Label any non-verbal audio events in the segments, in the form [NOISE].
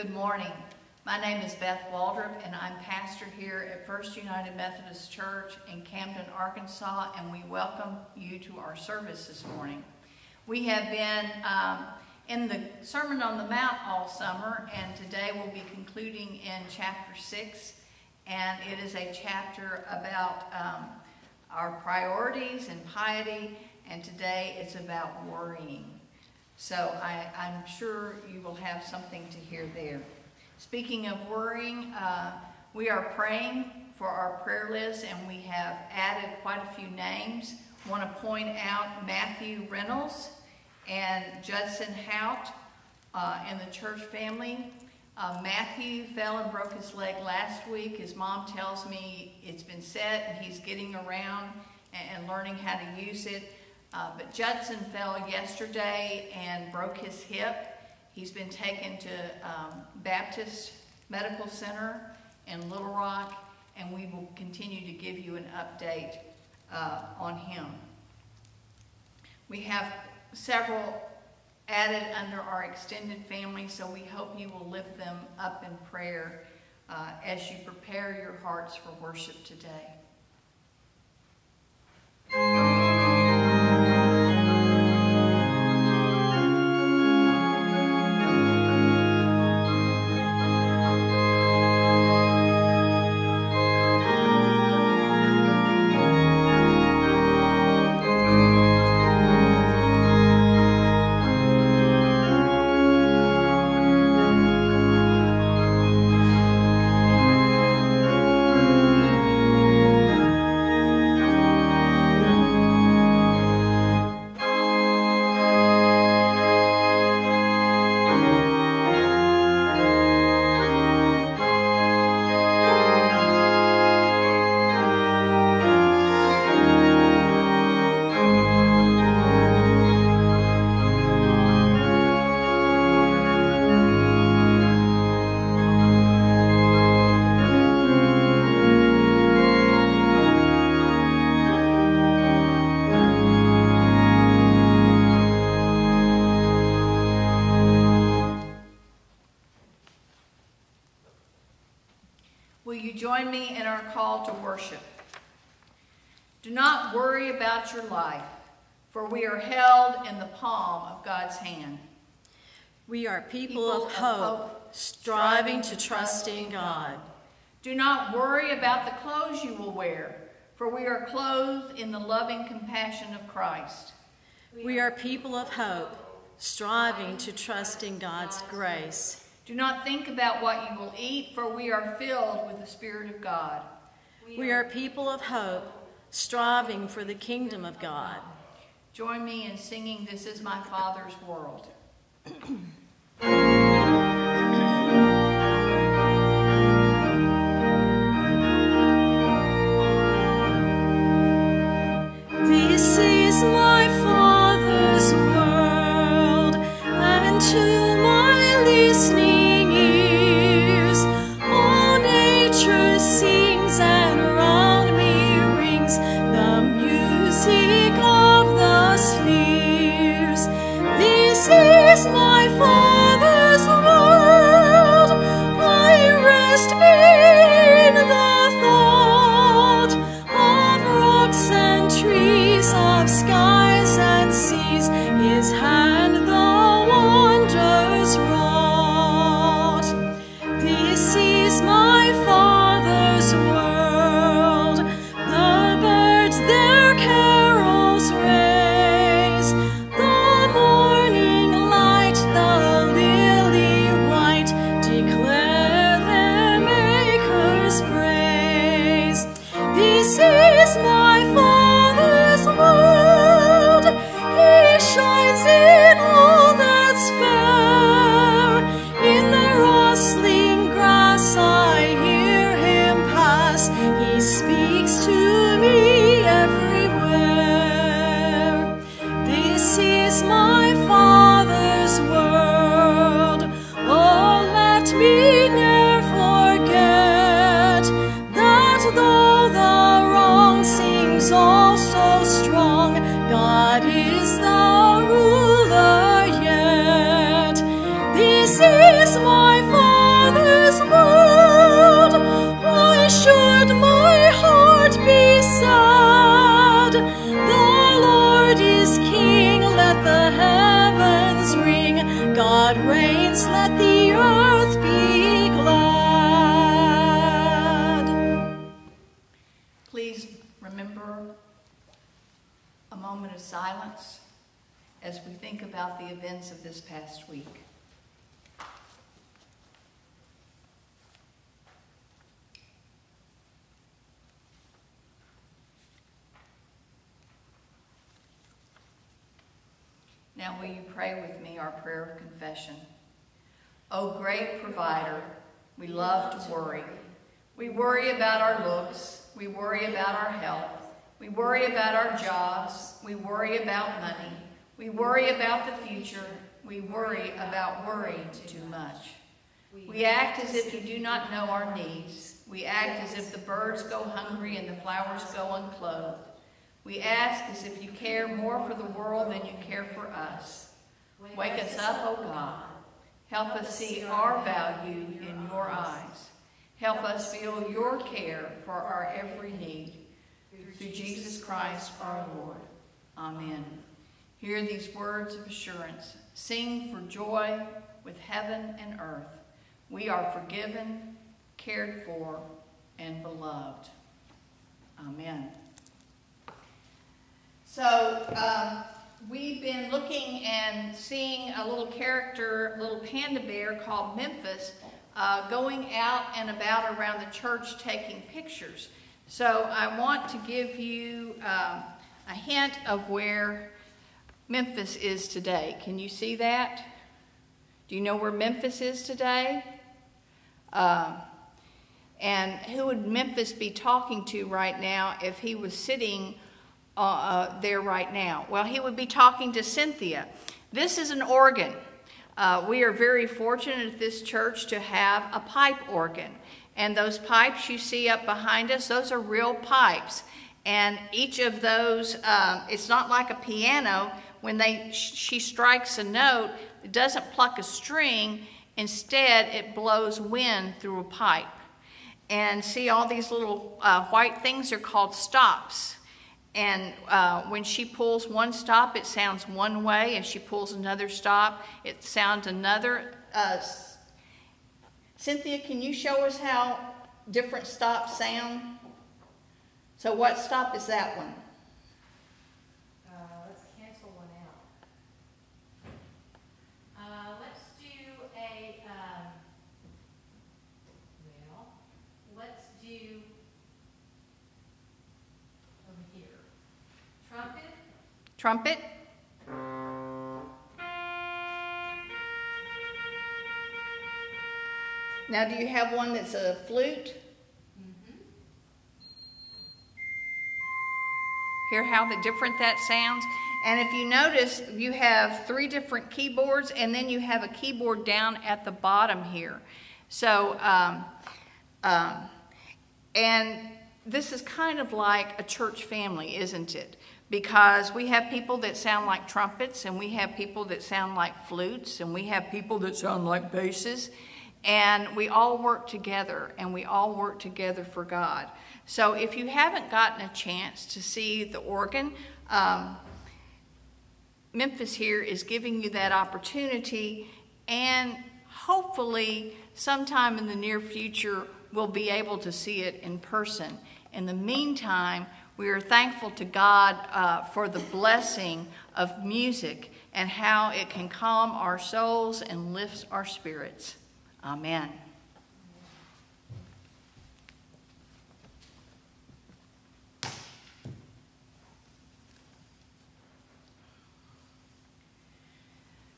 Good morning. My name is Beth Waldrop, and I'm pastor here at First United Methodist Church in Camden, Arkansas, and we welcome you to our service this morning. We have been um, in the Sermon on the Mount all summer, and today we'll be concluding in chapter 6, and it is a chapter about um, our priorities and piety, and today it's about worrying. So I, am sure you will have something to hear there. Speaking of worrying, uh, we are praying for our prayer list, and we have added quite a few names. Want to point out Matthew Reynolds and Judson Hout uh, in the church family. Uh, Matthew fell and broke his leg last week. His mom tells me it's been set and he's getting around and, and learning how to use it. Uh, but Judson fell yesterday and broke his hip. He's been taken to um, Baptist Medical Center in Little Rock, and we will continue to give you an update uh, on him. We have several added under our extended family, so we hope you will lift them up in prayer uh, as you prepare your hearts for worship today. Your life, for we are held in the palm of God's hand. We are people, people of, hope, of hope, striving to trust in God. Do not worry about the clothes you will wear, for we are clothed in the loving compassion of Christ. We are people of hope, striving to trust in God's grace. Do not think about what you will eat, for we are filled with the Spirit of God. We are people of hope, striving for the kingdom of God. Join me in singing This Is My Father's World. [CLEARS THROAT] the heavens ring. God reigns, let the earth be glad. Please remember a moment of silence as we think about the events of this past week. Now, will you pray with me our prayer of confession? O great provider, we love to worry. We worry about our looks. We worry about our health. We worry about our jobs. We worry about money. We worry about the future. We worry about worrying too much. We act as if you do not know our needs. We act as if the birds go hungry and the flowers go unclothed. We ask as if you care more for the world than you care for us. Wake us up, O oh God. Help us see our value in your eyes. Help us feel your care for our every need. Through Jesus Christ our Lord. Amen. Hear these words of assurance. Sing for joy with heaven and earth. We are forgiven, cared for, and beloved. Amen. So, um, we've been looking and seeing a little character, a little panda bear called Memphis, uh, going out and about around the church taking pictures. So, I want to give you um, a hint of where Memphis is today. Can you see that? Do you know where Memphis is today? Uh, and who would Memphis be talking to right now if he was sitting uh, uh, there right now? Well, he would be talking to Cynthia. This is an organ. Uh, we are very fortunate at this church to have a pipe organ. And those pipes you see up behind us, those are real pipes. And each of those, um, it's not like a piano. When they, she strikes a note, it doesn't pluck a string. Instead, it blows wind through a pipe. And see all these little uh, white things are called stops. And uh, when she pulls one stop, it sounds one way. If she pulls another stop, it sounds another. Uh, Cynthia, can you show us how different stops sound? So, what stop is that one? Trumpet. Now, do you have one that's a flute? Mm-hmm. Hear how the different that sounds? And if you notice, you have three different keyboards, and then you have a keyboard down at the bottom here. So, um, um, and this is kind of like a church family, isn't it? Because we have people that sound like trumpets and we have people that sound like flutes and we have people that sound like basses and we all work together and we all work together for God. So if you haven't gotten a chance to see the organ, um, Memphis here is giving you that opportunity and hopefully sometime in the near future we'll be able to see it in person. In the meantime, we are thankful to God uh, for the blessing of music and how it can calm our souls and lift our spirits. Amen.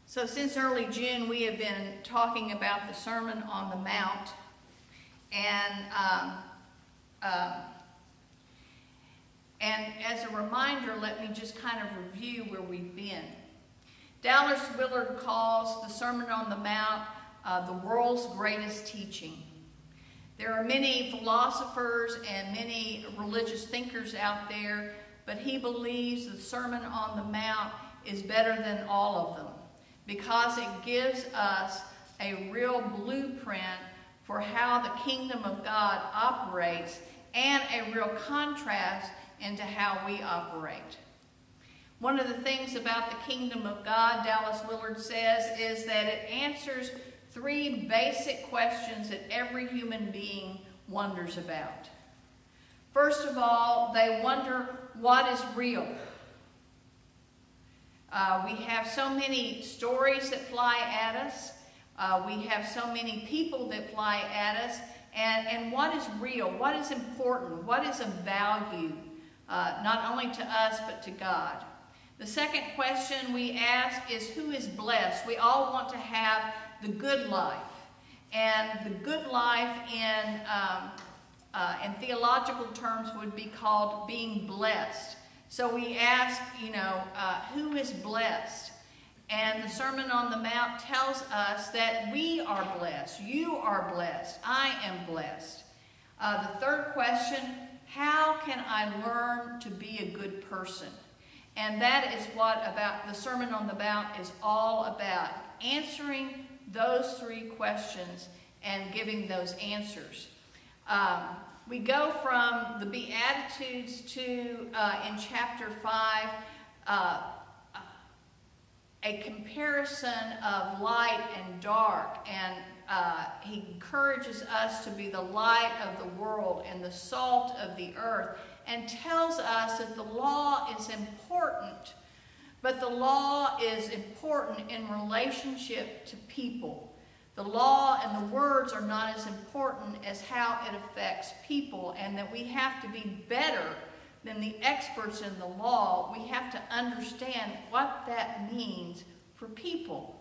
So, since early June, we have been talking about the Sermon on the Mount. And um, uh, and as a reminder, let me just kind of review where we've been. Dallas Willard calls the Sermon on the Mount uh, the world's greatest teaching. There are many philosophers and many religious thinkers out there, but he believes the Sermon on the Mount is better than all of them because it gives us a real blueprint for how the kingdom of God operates and a real contrast into how we operate. One of the things about the kingdom of God, Dallas Willard says, is that it answers three basic questions that every human being wonders about. First of all, they wonder what is real. Uh, we have so many stories that fly at us. Uh, we have so many people that fly at us. And, and what is real? What is important? What is of value, uh, not only to us, but to God? The second question we ask is who is blessed? We all want to have the good life. And the good life in, um, uh, in theological terms would be called being blessed. So we ask, you know, uh, who is blessed? And the Sermon on the Mount tells us that we are blessed. You are blessed. I am blessed. Uh, the third question how can I learn to be a good person? And that is what about the Sermon on the Mount is all about answering those three questions and giving those answers. Um, we go from the Beatitudes to, uh, in chapter 5, uh, a comparison of light and dark, and uh, he encourages us to be the light of the world and the salt of the earth, and tells us that the law is important, but the law is important in relationship to people. The law and the words are not as important as how it affects people, and that we have to be better than the experts in the law, we have to understand what that means for people.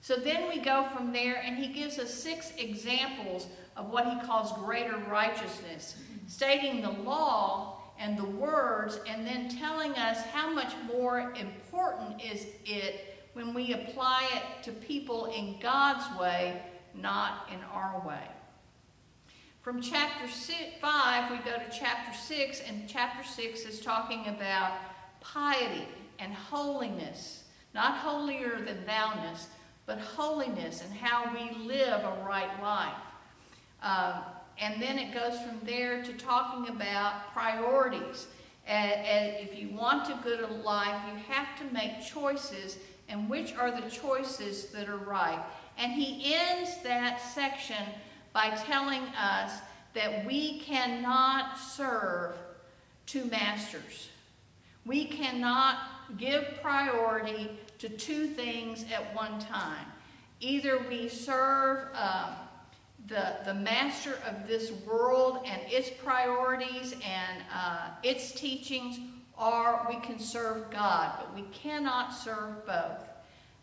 So then we go from there, and he gives us six examples of what he calls greater righteousness, stating the law and the words, and then telling us how much more important is it when we apply it to people in God's way, not in our way. From chapter six, 5, we go to chapter 6, and chapter 6 is talking about piety and holiness. Not holier than thouness, but holiness and how we live a right life. Um, and then it goes from there to talking about priorities. And, and if you want a good life, you have to make choices, and which are the choices that are right. And he ends that section by telling us that we cannot serve two masters. We cannot give priority to two things at one time. Either we serve um, the, the master of this world and its priorities and uh, its teachings, or we can serve God, but we cannot serve both.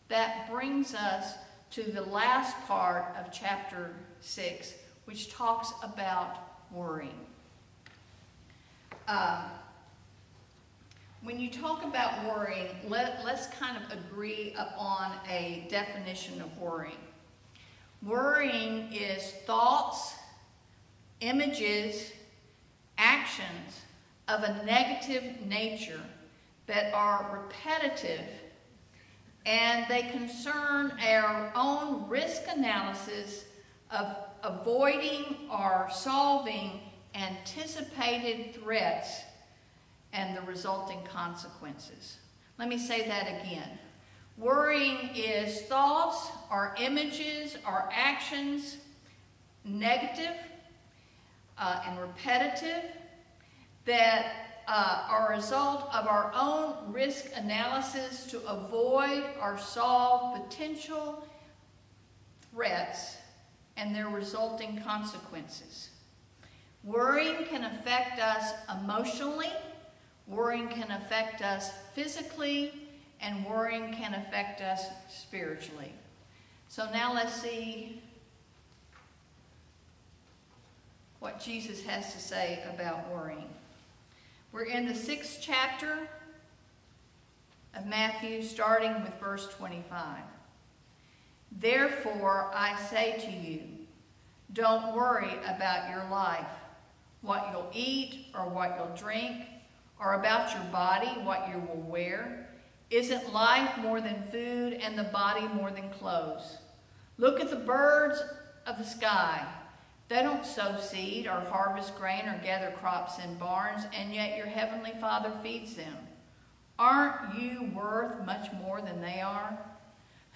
That brings us to the last part of chapter 6, which talks about worrying. Um, when you talk about worrying, let, let's kind of agree upon a definition of worrying. Worrying is thoughts, images, actions of a negative nature that are repetitive and they concern our own risk analysis of avoiding or solving anticipated threats and the resulting consequences. Let me say that again. Worrying is thoughts or images or actions, negative uh, and repetitive, that uh, are a result of our own risk analysis to avoid or solve potential threats and their resulting consequences. Worrying can affect us emotionally, worrying can affect us physically, and worrying can affect us spiritually. So now let's see what Jesus has to say about worrying. We're in the sixth chapter of Matthew, starting with verse 25. Therefore, I say to you, don't worry about your life, what you'll eat or what you'll drink, or about your body, what you will wear. Isn't life more than food and the body more than clothes? Look at the birds of the sky. They don't sow seed or harvest grain or gather crops in barns, and yet your heavenly Father feeds them. Aren't you worth much more than they are?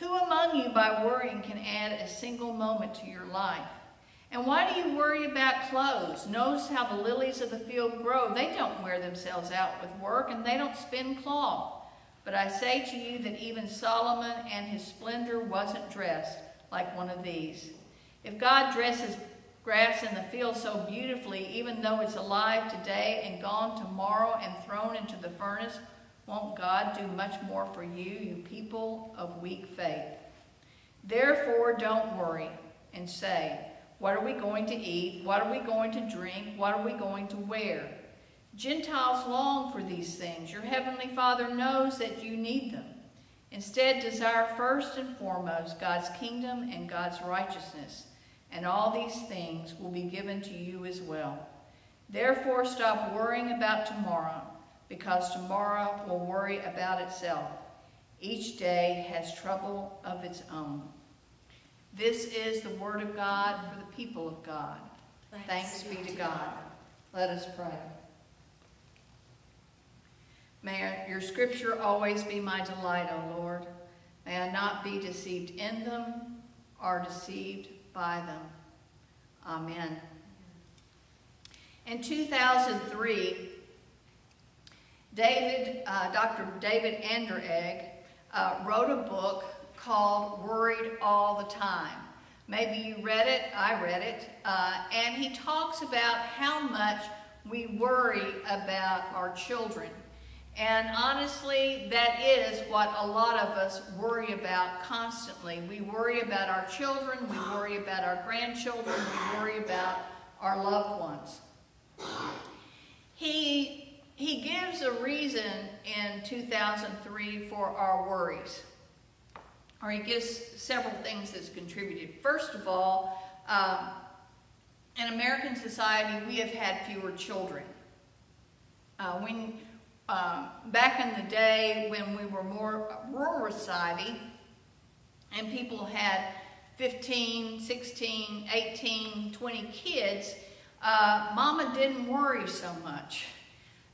Who among you by worrying can add a single moment to your life? And why do you worry about clothes? Notice how the lilies of the field grow. They don't wear themselves out with work, and they don't spin cloth. But I say to you that even Solomon and his splendor wasn't dressed like one of these. If God dresses grass in the field so beautifully, even though it's alive today and gone tomorrow and thrown into the furnace, won't God do much more for you, you people of weak faith? Therefore, don't worry and say, What are we going to eat? What are we going to drink? What are we going to wear? Gentiles long for these things. Your heavenly Father knows that you need them. Instead, desire first and foremost God's kingdom and God's righteousness, and all these things will be given to you as well. Therefore, stop worrying about tomorrow, because tomorrow will worry about itself. Each day has trouble of its own. This is the word of God for the people of God. Thanks, Thanks be to God. God. Let us pray. May your scripture always be my delight, O Lord. May I not be deceived in them or deceived by them. Amen. In 2003, David, uh, Dr. David Anderegg uh, wrote a book called Worried All the Time. Maybe you read it, I read it, uh, and he talks about how much we worry about our children. And honestly, that is what a lot of us worry about constantly. We worry about our children, we worry about our grandchildren, we worry about our loved ones. He, he gives a reason in 2003 for our worries, or he gives several things that's contributed. First of all, um, in American society, we have had fewer children. Uh, when um, back in the day when we were more rural society and people had 15, 16, 18, 20 kids, uh, mama didn't worry so much.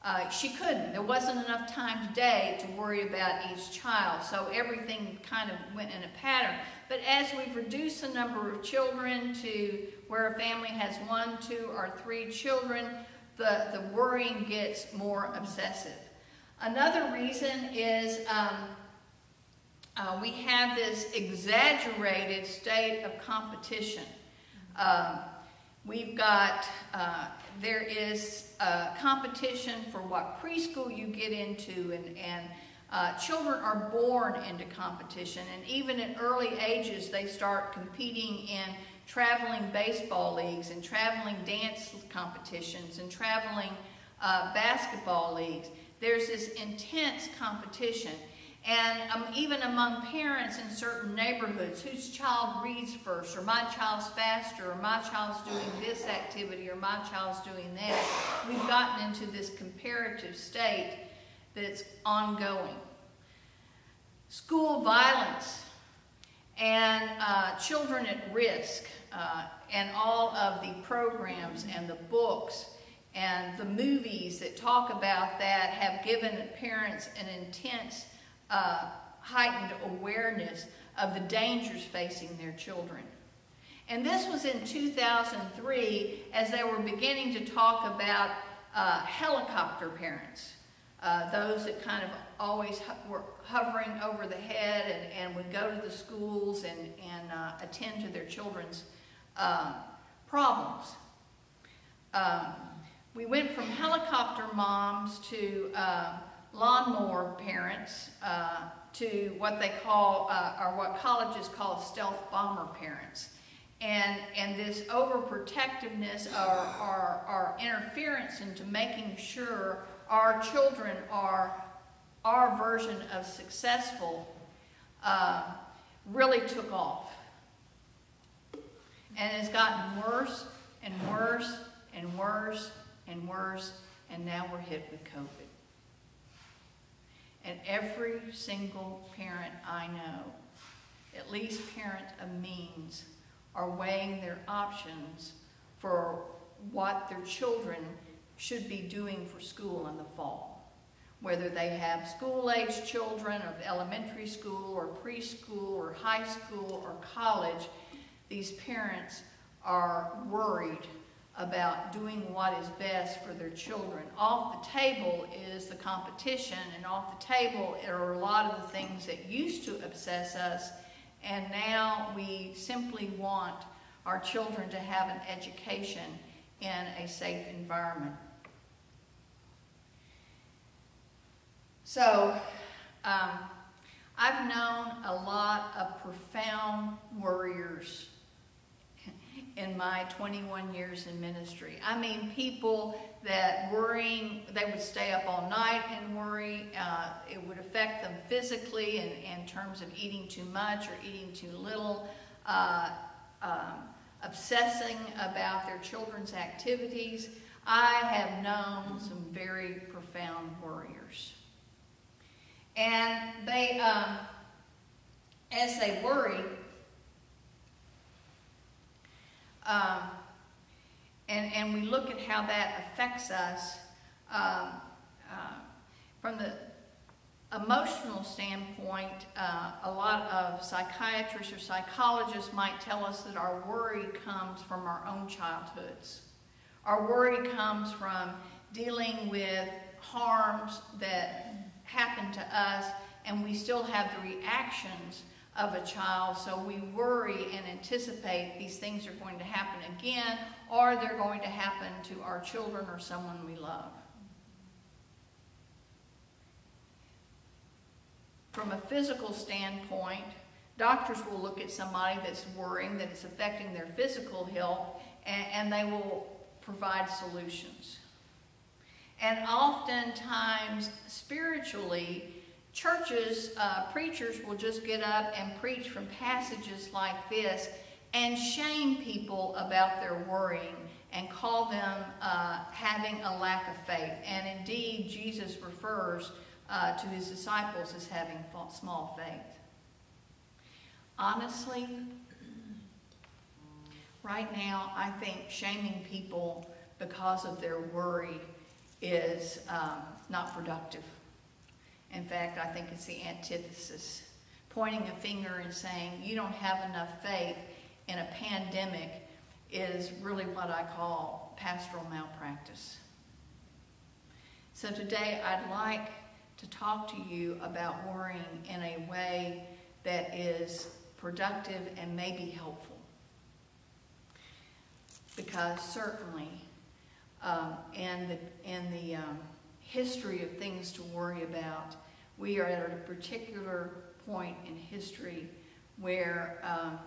Uh, she couldn't. There wasn't enough time today to worry about each child, so everything kind of went in a pattern. But as we've reduced the number of children to where a family has one, two, or three children, the, the worrying gets more obsessive. Another reason is um, uh, we have this exaggerated state of competition. Um, we've got, uh, there is competition for what preschool you get into, and, and uh, children are born into competition, and even at early ages, they start competing in traveling baseball leagues and traveling dance competitions and traveling uh, basketball leagues. There's this intense competition. And um, even among parents in certain neighborhoods, whose child reads first, or my child's faster, or my child's doing this activity, or my child's doing that, we've gotten into this comparative state that's ongoing. School violence and uh, children at risk, uh, and all of the programs and the books and the movies that talk about that have given parents an intense, uh, heightened awareness of the dangers facing their children. And this was in 2003 as they were beginning to talk about uh, helicopter parents, uh, those that kind of always ho were hovering over the head and, and would go to the schools and, and uh, attend to their children's uh, problems. Um, we went from helicopter moms to uh, lawnmower parents uh, to what they call, uh, or what colleges call stealth bomber parents. And, and this overprotectiveness or, or, or interference into making sure our children are our version of successful uh, really took off. And it's gotten worse and worse and worse and worse, and now we're hit with COVID. And every single parent I know, at least parent of means, are weighing their options for what their children should be doing for school in the fall. Whether they have school-age children of elementary school or preschool or high school or college, these parents are worried about doing what is best for their children. Off the table is the competition, and off the table are a lot of the things that used to obsess us, and now we simply want our children to have an education in a safe environment. So, um, I've known a lot of profound worriers in my 21 years in ministry. I mean, people that worrying, they would stay up all night and worry. Uh, it would affect them physically in, in terms of eating too much or eating too little, uh, um, obsessing about their children's activities. I have known some very profound worriers. And they, um, as they worry, um, and, and we look at how that affects us um, uh, from the emotional standpoint, uh, a lot of psychiatrists or psychologists might tell us that our worry comes from our own childhoods. Our worry comes from dealing with harms that happen to us, and we still have the reactions of a child, so we worry and anticipate these things are going to happen again or they're going to happen to our children or someone we love. From a physical standpoint, doctors will look at somebody that's worrying that it's affecting their physical health and, and they will provide solutions. And oftentimes, spiritually, churches, uh, preachers will just get up and preach from passages like this and shame people about their worrying and call them uh, having a lack of faith. And indeed, Jesus refers uh, to his disciples as having small faith. Honestly, right now, I think shaming people because of their worry is um, not productive. In fact, I think it's the antithesis. Pointing a finger and saying, you don't have enough faith in a pandemic is really what I call pastoral malpractice. So today I'd like to talk to you about worrying in a way that is productive and maybe helpful. Because certainly um, in the, in the um, history of things to worry about. We are at a particular point in history where um,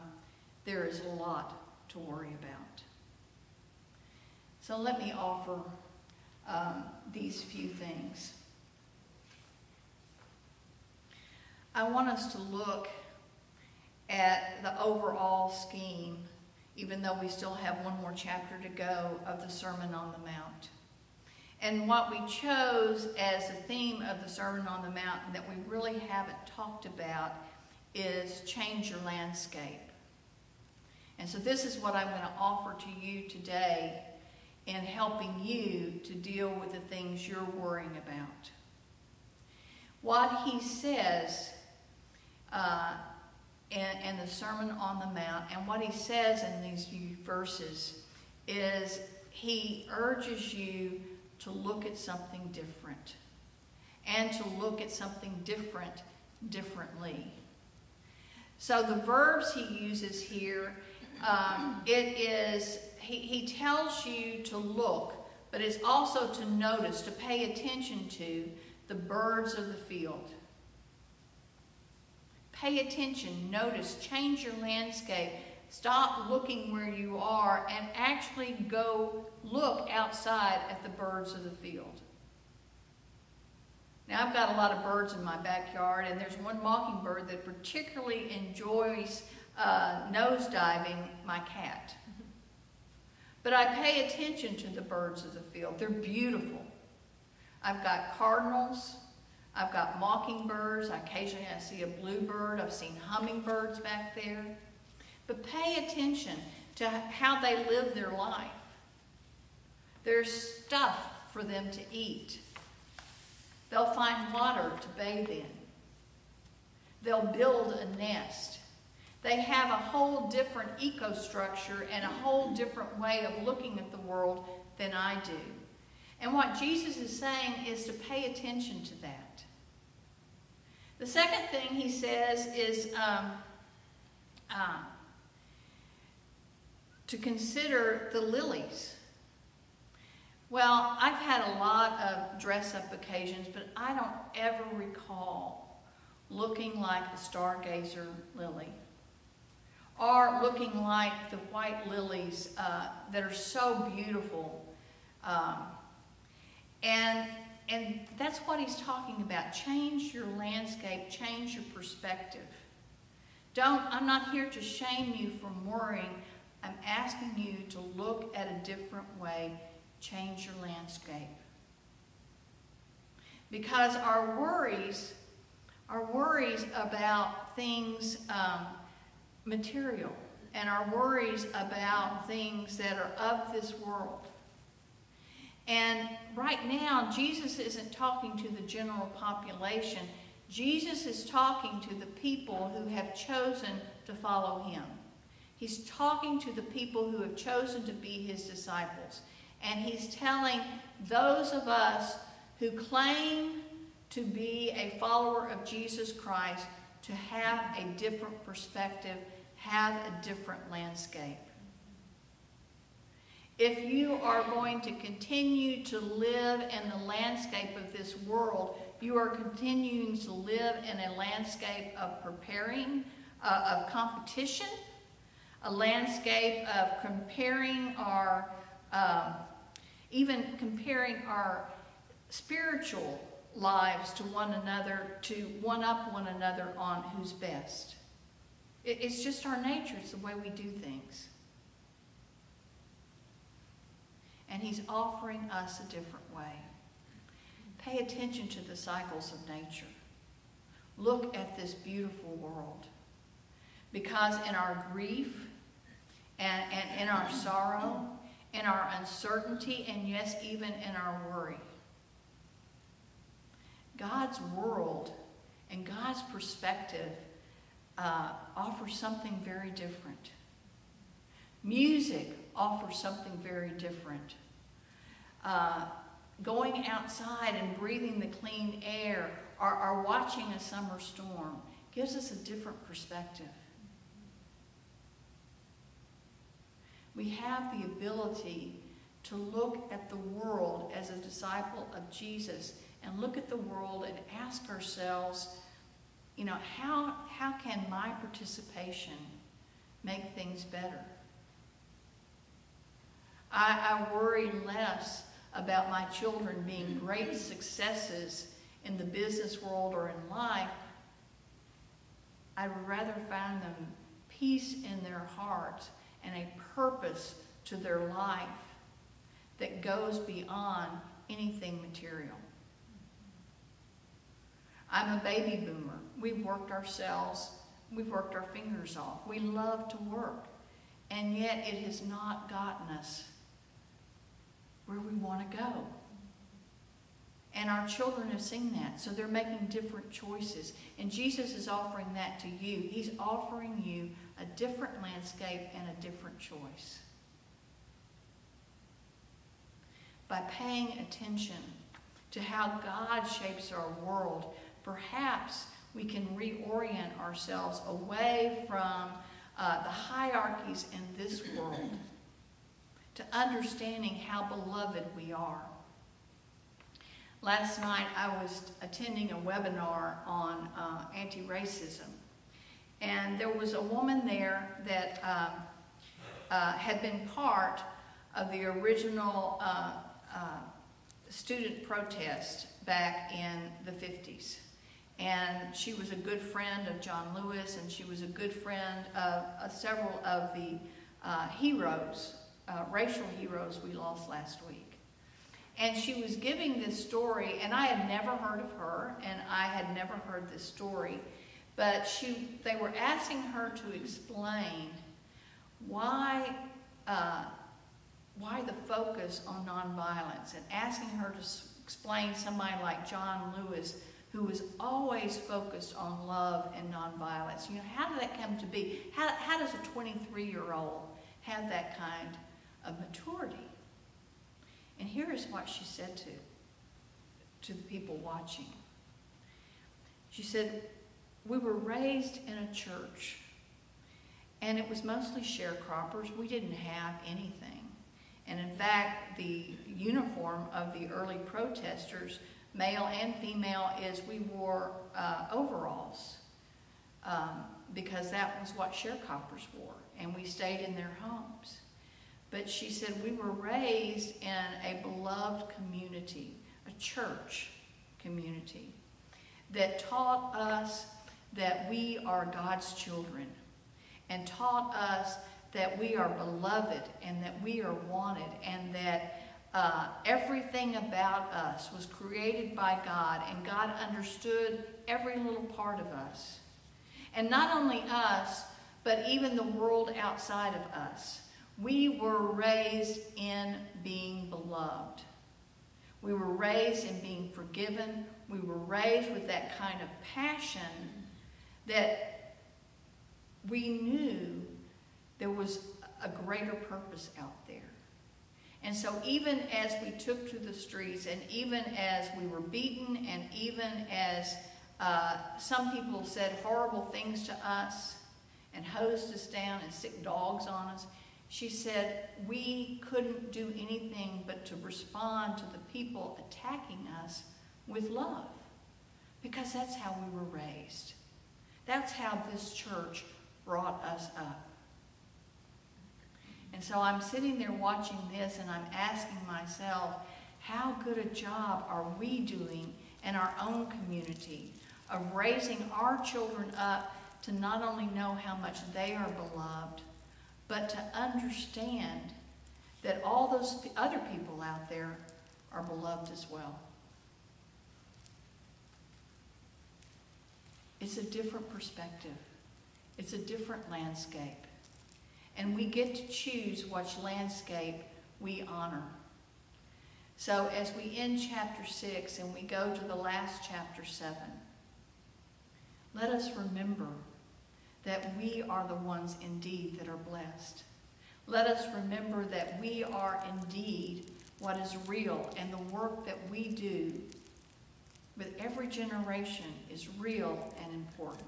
there is a lot to worry about. So let me offer um, these few things. I want us to look at the overall scheme, even though we still have one more chapter to go of the Sermon on the Mount. And what we chose as the theme of the Sermon on the Mount that we really haven't talked about is change your landscape. And so this is what I'm going to offer to you today in helping you to deal with the things you're worrying about. What he says uh, in, in the Sermon on the Mount and what he says in these few verses is he urges you to look at something different and to look at something different differently. So the verbs he uses here, um, it is, he, he tells you to look, but it's also to notice, to pay attention to the birds of the field. Pay attention, notice, change your landscape Stop looking where you are and actually go look outside at the birds of the field. Now, I've got a lot of birds in my backyard, and there's one mockingbird that particularly enjoys uh, nosediving my cat. But I pay attention to the birds of the field. They're beautiful. I've got cardinals. I've got mockingbirds. Occasionally I see a bluebird. I've seen hummingbirds back there. But pay attention to how they live their life. There's stuff for them to eat. They'll find water to bathe in. They'll build a nest. They have a whole different ecostructure and a whole different way of looking at the world than I do. And what Jesus is saying is to pay attention to that. The second thing he says is um, uh, to consider the lilies. Well, I've had a lot of dress up occasions, but I don't ever recall looking like a stargazer lily or looking like the white lilies uh, that are so beautiful. Um, and, and that's what he's talking about. Change your landscape, change your perspective. Don't, I'm not here to shame you from worrying. I'm asking you to look at a different way, change your landscape. Because our worries, our worries about things um, material and our worries about things that are of this world. And right now, Jesus isn't talking to the general population. Jesus is talking to the people who have chosen to follow him. He's talking to the people who have chosen to be his disciples. And he's telling those of us who claim to be a follower of Jesus Christ to have a different perspective, have a different landscape. If you are going to continue to live in the landscape of this world, you are continuing to live in a landscape of preparing, uh, of competition, a landscape of comparing our, uh, even comparing our spiritual lives to one another, to one up one another on who's best. It's just our nature, it's the way we do things. And He's offering us a different way. Pay attention to the cycles of nature. Look at this beautiful world. Because in our grief and, and in our sorrow, in our uncertainty, and yes, even in our worry, God's world and God's perspective uh, offers something very different. Music offers something very different. Uh, going outside and breathing the clean air or, or watching a summer storm gives us a different perspective. We have the ability to look at the world as a disciple of Jesus and look at the world and ask ourselves, you know, how, how can my participation make things better? I, I worry less about my children being great successes in the business world or in life. I'd rather find them peace in their hearts and a purpose to their life that goes beyond anything material. I'm a baby boomer. We've worked ourselves, we've worked our fingers off. We love to work. And yet it has not gotten us where we want to go. And our children have seen that, so they're making different choices. And Jesus is offering that to you. He's offering you a different landscape and a different choice. By paying attention to how God shapes our world, perhaps we can reorient ourselves away from uh, the hierarchies in this world to understanding how beloved we are. Last night I was attending a webinar on uh, anti-racism and there was a woman there that um, uh, had been part of the original uh, uh student protest back in the 50s. And she was a good friend of John Lewis, and she was a good friend of uh, several of the uh, heroes, uh, racial heroes we lost last week. And she was giving this story, and I had never heard of her, and I had never heard this story. But she, they were asking her to explain why, uh, why the focus on nonviolence, and asking her to explain somebody like John Lewis who was always focused on love and nonviolence. You know, how did that come to be? How, how does a 23 year old have that kind of maturity? And here is what she said to, to the people watching. She said, We were raised in a church, and it was mostly sharecroppers. We didn't have anything. And in fact, the uniform of the early protesters male and female, is we wore uh, overalls um, because that was what sharecroppers wore, and we stayed in their homes. But she said we were raised in a beloved community, a church community, that taught us that we are God's children and taught us that we are beloved and that we are wanted and that uh, everything about us was created by God, and God understood every little part of us. And not only us, but even the world outside of us. We were raised in being beloved. We were raised in being forgiven. We were raised with that kind of passion that we knew there was a greater purpose out there. And so, even as we took to the streets, and even as we were beaten, and even as uh, some people said horrible things to us and hosed us down and sick dogs on us, she said we couldn't do anything but to respond to the people attacking us with love because that's how we were raised. That's how this church brought us up. And so I'm sitting there watching this and I'm asking myself, how good a job are we doing in our own community of raising our children up to not only know how much they are beloved, but to understand that all those other people out there are beloved as well. It's a different perspective. It's a different landscape and we get to choose which landscape we honor. So as we end chapter 6 and we go to the last chapter 7, let us remember that we are the ones indeed that are blessed. Let us remember that we are indeed what is real, and the work that we do with every generation is real and important.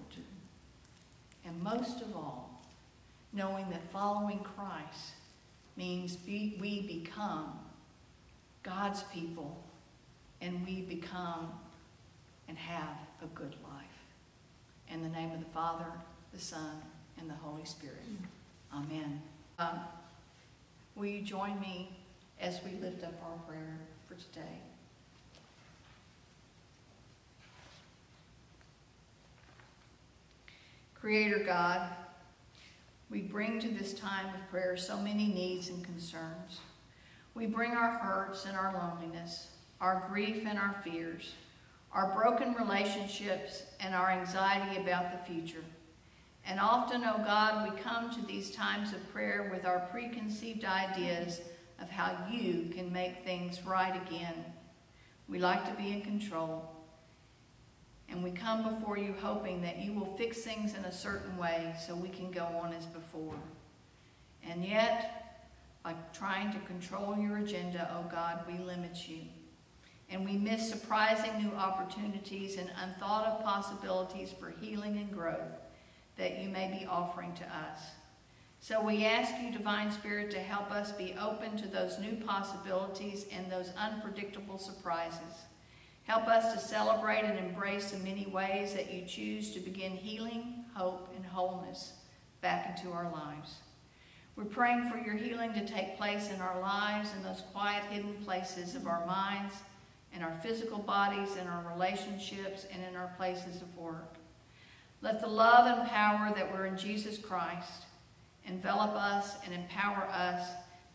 And most of all, knowing that following Christ means be, we become God's people and we become and have a good life. In the name of the Father, the Son, and the Holy Spirit. Amen. Um, will you join me as we lift up our prayer for today? Creator God, we bring to this time of prayer so many needs and concerns. We bring our hurts and our loneliness, our grief and our fears, our broken relationships and our anxiety about the future. And often, oh God, we come to these times of prayer with our preconceived ideas of how you can make things right again. We like to be in control. And we come before you hoping that you will fix things in a certain way so we can go on as before. And yet, by trying to control your agenda, oh God, we limit you. And we miss surprising new opportunities and unthought of possibilities for healing and growth that you may be offering to us. So we ask you, Divine Spirit, to help us be open to those new possibilities and those unpredictable surprises. Help us to celebrate and embrace the many ways that you choose to begin healing, hope, and wholeness back into our lives. We're praying for your healing to take place in our lives, in those quiet, hidden places of our minds, in our physical bodies, in our relationships, and in our places of work. Let the love and power that were in Jesus Christ envelop us and empower us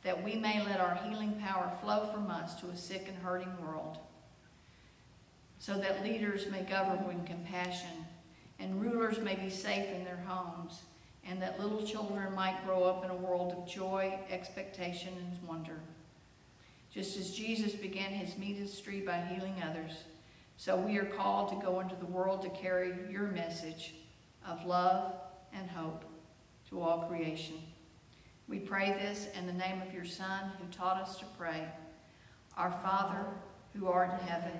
that we may let our healing power flow from us to a sick and hurting world so that leaders may govern with compassion, and rulers may be safe in their homes, and that little children might grow up in a world of joy, expectation, and wonder. Just as Jesus began his ministry by healing others, So we are called to go into the world to carry your message of love and hope to all creation. We pray this in the name of your Son who taught us to pray. Our Father, who art in heaven,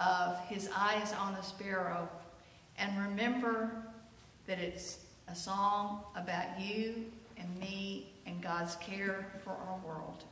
of His Eyes on the Sparrow, and remember that it's a song about you and me and God's care for our world.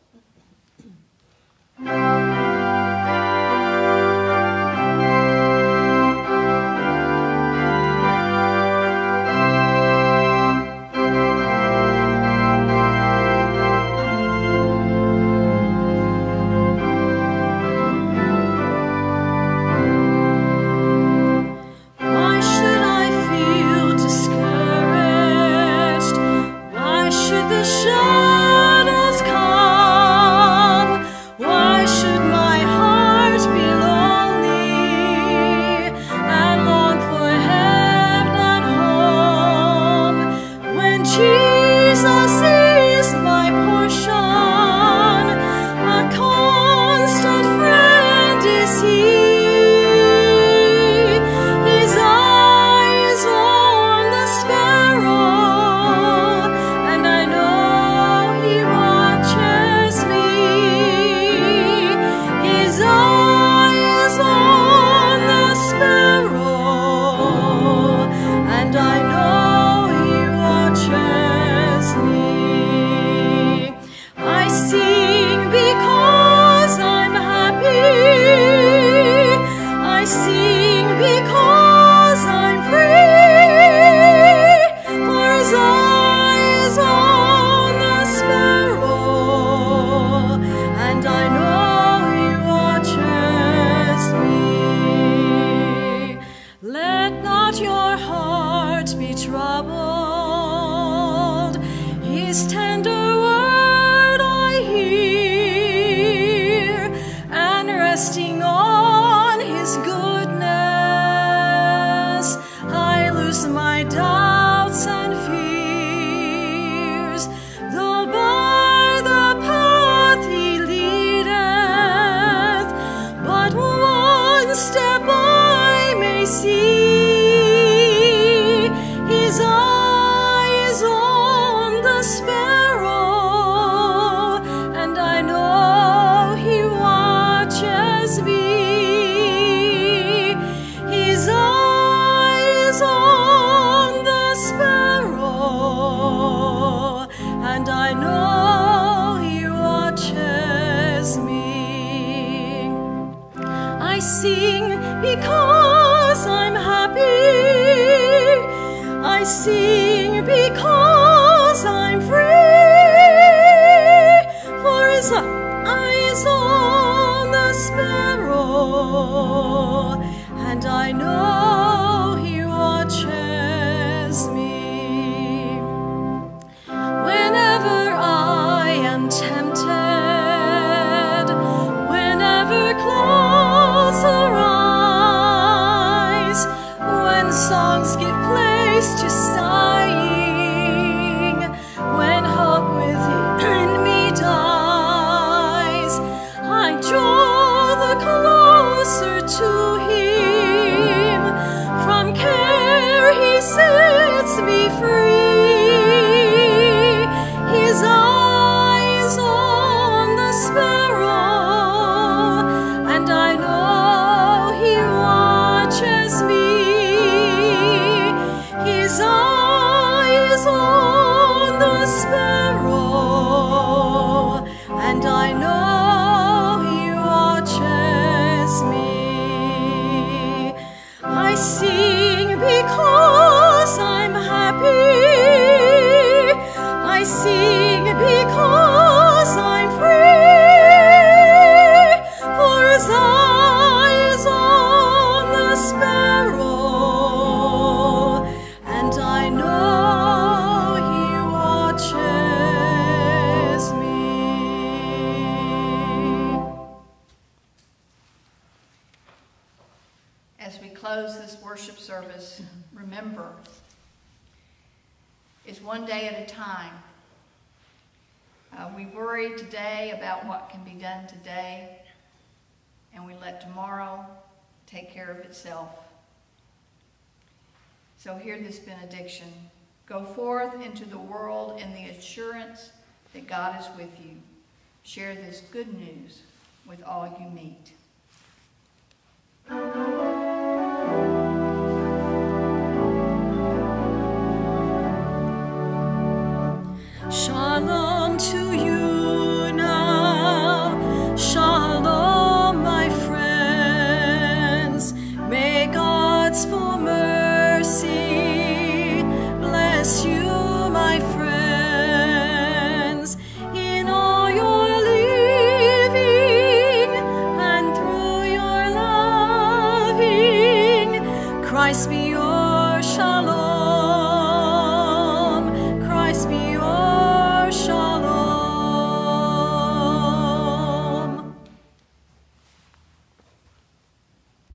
Service, remember, it's one day at a time. Uh, we worry today about what can be done today, and we let tomorrow take care of itself. So hear this benediction. Go forth into the world in the assurance that God is with you. Share this good news with all you meet. Shalom